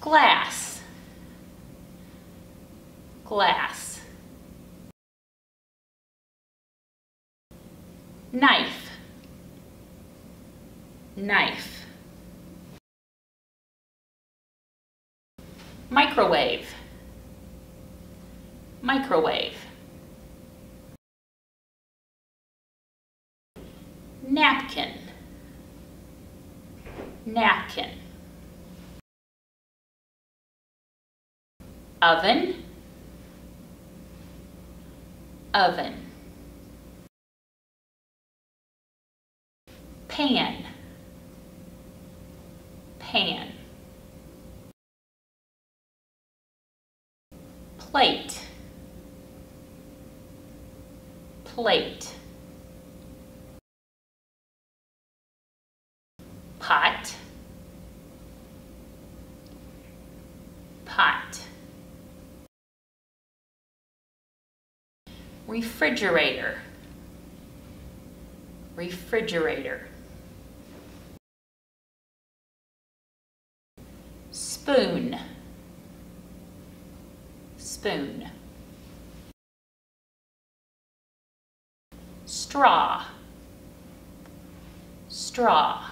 glass, glass. Knife, knife. Microwave, microwave. Napkin, napkin. Oven, oven. Pan, pan. Plate, plate. Pot, pot. Refrigerator, refrigerator. Spoon, spoon. Straw, straw.